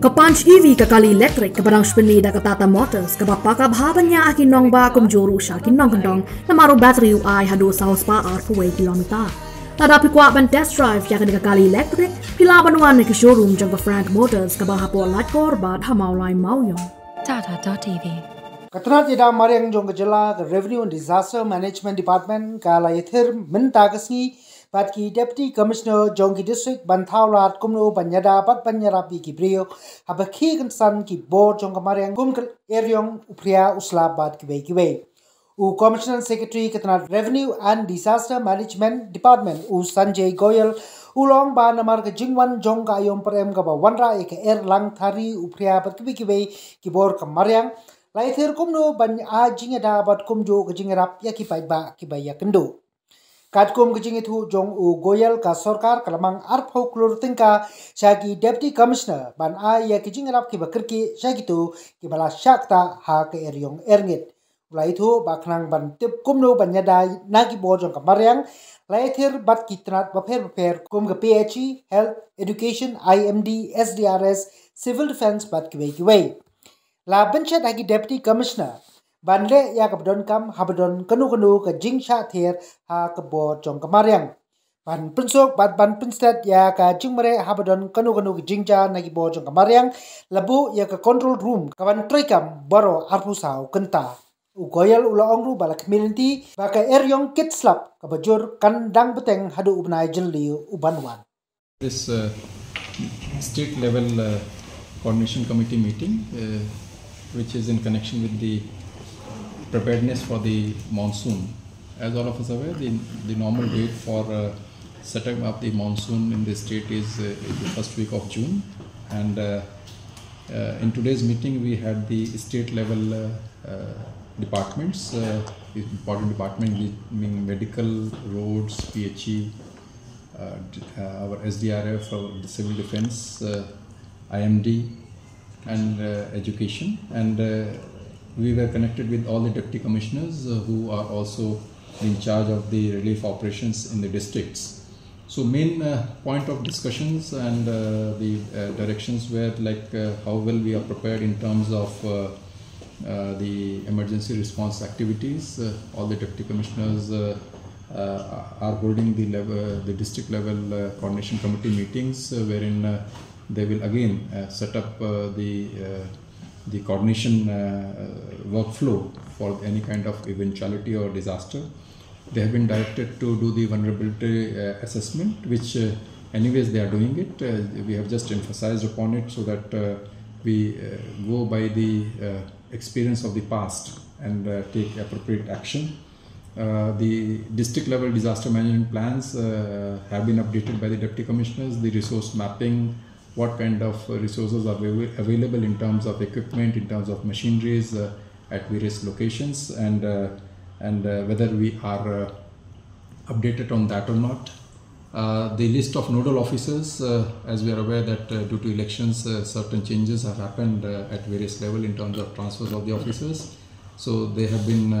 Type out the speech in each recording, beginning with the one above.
Kapanch EV kakali electric kabarang shpinida katata motors kabapaka bhaban niya akin nong ba kumjuru siya kinong kandong na maro battery UI hado sa house power for kilomita. Tadapi kwa ban test drive yakin kakali elektrik pilaban wan ke showroom jangka Frank Motors kabahapo lat korbat hamaulai mauyong. Tata.tv Katana tida mariang jong jela the revenue and disaster management department kala yethir min tagasni pat Deputy Commissioner jong ki District Banthau Rat kumno banyada pat banyara pi ki brio haba ki kansan ki board jong ka mariang kum ke eryong upria usla bat ki bei. U Commissioner Secretary Katana Revenue and Disaster Management Department u Sanjay Goyal ulong ba namar ke jingwan jong ka ayom prem ka ba wanra ek er lang thari upria pat ki ki bei ki board ka mariang lai ther kum no ban a jinga da bat kum jo ke jinga ya ki pai ba ki bai ya kendo Katkum kucing itu jong u goyal ka sorkar kalamang arp ho klur tingka shagi deputy commissioner ban a ya kucing rap ki bakirki shagi tu ki bala shakta ha ke er yong ernit. Ulai itu baknang ban tip kumno ban nyada nagi bo jong kamar yang laitir e bat kitnat bapher bapher kum ke PHE, health, education, IMD, SDRS, civil defense bat kiwai kiwai. La bencet lagi deputy commissioner Ban ya kebedon kam habedon kenu kenu ke jing sha thir ha kebo jong kemariang. Ban pensok bat ban penset ya ke jing mere habedon kenu kenu ke jing nagi bo jong kemariang. Labu ya ke control room kawan trikam baro arpu sau kenta. Ugoyal ula ongru bala community baka eryong kit slap kabajur kandang beteng hadu ubnai jelli ubanwan. This uh, state level uh, coordination committee meeting uh, which is in connection with the preparedness for the monsoon. As all of us are aware, the, the normal date for uh, setting up the monsoon in the state is, uh, the first week of June. And uh, uh in today's meeting, we had the state level uh, uh, departments, important department meaning medical, roads, PHE, our SDRF, our civil defense, IMD, and education. And we were connected with all the deputy commissioners uh, who are also in charge of the relief operations in the districts. So main uh, point of discussions and uh, the uh, directions were like how well we are prepared in terms of the emergency response activities. all the deputy commissioners are holding the level, the district level coordination committee meetings wherein they will again uh, set up uh, the uh, the coordination uh, uh, workflow for any kind of eventuality or disaster. They have been directed to do the vulnerability uh, assessment, which anyways they are doing it. we have just emphasized upon it so that we go by the experience of the past and uh, take appropriate action. Uh, the district level disaster management plans uh, have been updated by the deputy commissioners. The resource mapping what kind of resources are available in terms of equipment, in terms of machineries uh, at various locations, and uh, and uh, whether we are uh, updated on that or not. Uh, the list of nodal officers, uh, as we are aware that due to elections, certain changes have happened at various level in terms of transfers of the officers. So they have been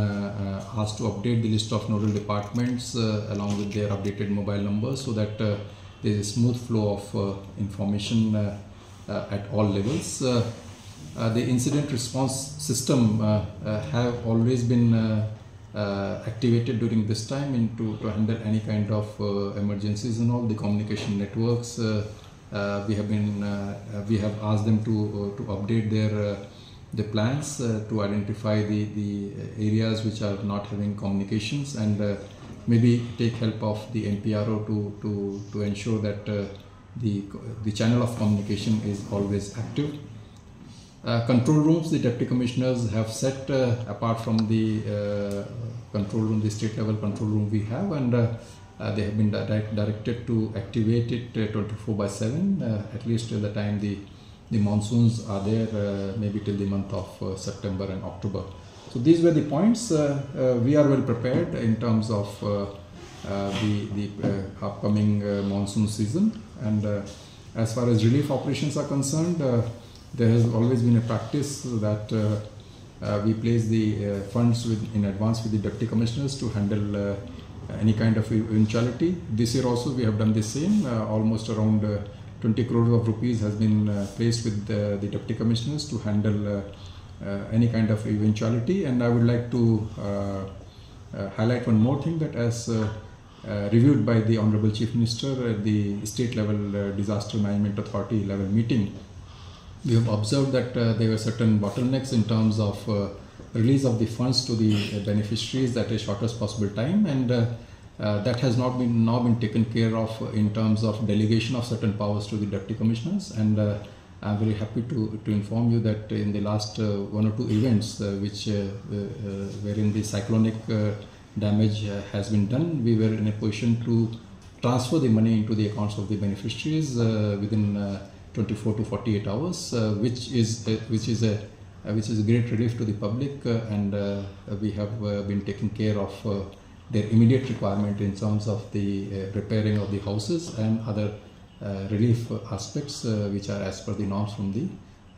asked to update the list of nodal departments along with their updated mobile numbers so that there is a smooth flow of uh, information uh, uh, at all levels. the incident response system have always been activated during this time into to handle any kind of emergencies and all the communication networks. Uh, we have been uh, we have asked them to uh, to update their the plans to identify the the areas which are not having communications and maybe take help of the NPRO to, to, to ensure that uh, the, the channel of communication is always active. Uh, control rooms, the deputy commissioners have set uh, apart from the uh, control room, the state level control room we have, and uh, they have been direct, directed to activate it 24 by 7, at least till the time the, the monsoons are there, maybe till the month of September and October. So these were the points. Uh, uh, we are well prepared in terms of uh, the, the upcoming monsoon season. And as far as relief operations are concerned, there has always been a practice that uh, we place the uh, funds with, in advance with the deputy commissioners to handle uh, any kind of eventuality. This year also we have done the same, almost around 20 crores of rupees has been uh, placed with the, deputy commissioners to handle uh, uh, Uh, any kind of eventuality. And I would like to uh, uh, highlight one more thing that as reviewed by the Honorable Chief Minister at the state level disaster management authority level meeting, we have observed that there were certain bottlenecks in terms of release of the funds to the beneficiaries at a shortest possible time and uh, uh, that has not been now been taken care of in terms of delegation of certain powers to the deputy commissioners and uh, I'm very happy to, to inform you that in the last uh, one or two events uh, which uh, wherein the cyclonic damage has been done we were in a position to transfer the money into the accounts of the beneficiaries within 24 to 48 hours which is which is a uh, which is a great relief to the public uh, and uh, we have been taking care of their immediate requirement in terms of the repairing of the houses and other relief aspects which are as per the norms from the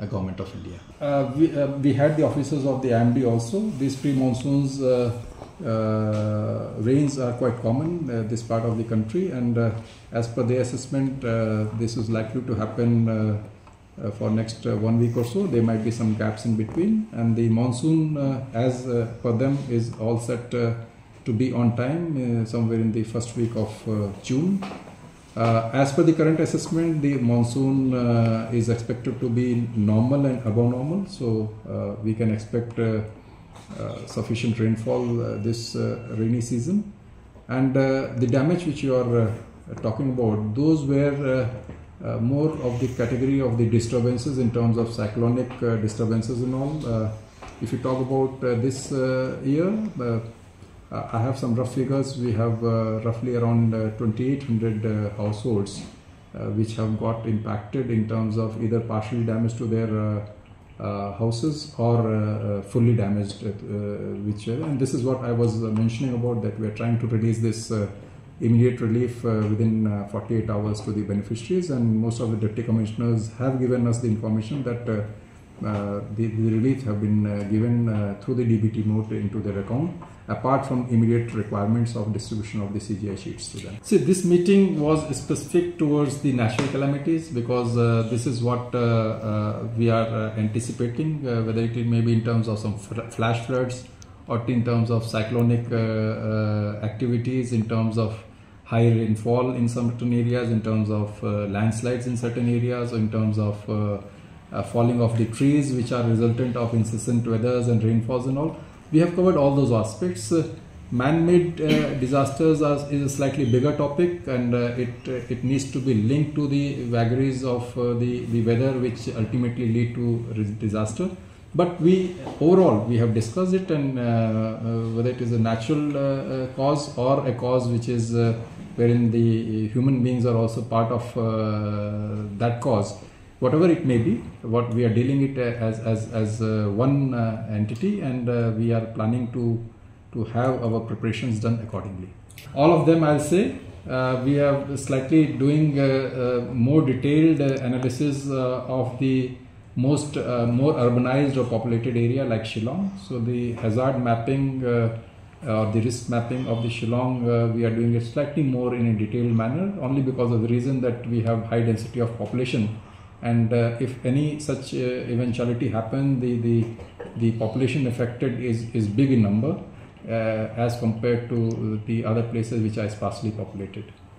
uh, government of India. Uh, we, uh, we had the officers of the IMD also. These pre-monsoons rains are quite common this part of the country and as per the assessment this is likely to happen uh, for next uh, one week or so. There might be some gaps in between and the monsoon uh, as for them is all set to be on time somewhere in the first week of June. Uh, as per the current assessment, the monsoon uh, is expected to be normal and above normal, so uh, we can expect sufficient rainfall this rainy season. And the damage which you are talking about, those were uh, more of the category of the disturbances in terms of cyclonic uh, disturbances and all. Uh, if you talk about this year, I have some rough figures. We have roughly around 2,800 households which have got impacted in terms of either partially damage to their uh, houses or uh, fully damaged, uh, which and this is what I was mentioning about that we are trying to release this immediate relief uh, within uh, 48 hours to the beneficiaries and most of the deputy commissioners have given us the information that uh, uh Uh, the, the, relief have been uh, given uh, through the DBT mode into their account apart from immediate requirements of distribution of the CGI sheets to them. See this meeting was specific towards the national calamities because uh, this is what uh, we are anticipating whether it may be in terms of some flash floods or in terms of cyclonic activities in terms of high rainfall in certain areas, in terms of uh, landslides in certain areas, or in terms of uh, uh, falling of the trees, which are resultant of incessant weathers and rainfalls and all. We have covered all those aspects. Man-made disasters are, is a slightly bigger topic, and it it needs to be linked to the vagaries of the the weather, which ultimately lead to disaster but we overall we have discussed it and uh, uh, whether it is a natural uh, cause or a cause which is wherein the human beings are also part of uh, that cause whatever it may be what we are dealing it as as as uh, one uh, entity and uh, we are planning to to have our preparations done accordingly all of them i'll say uh, we are slightly doing uh, more detailed analysis of the most more urbanized or populated area like shillong so the hazard mapping uh, the risk mapping of the Shillong, uh, we are doing it slightly more in a detailed manner, only because of the reason that we have high density of population. And uh, if any such uh, eventuality happen, the, the, the population affected is, is big in number uh, as compared to the other places which are sparsely populated.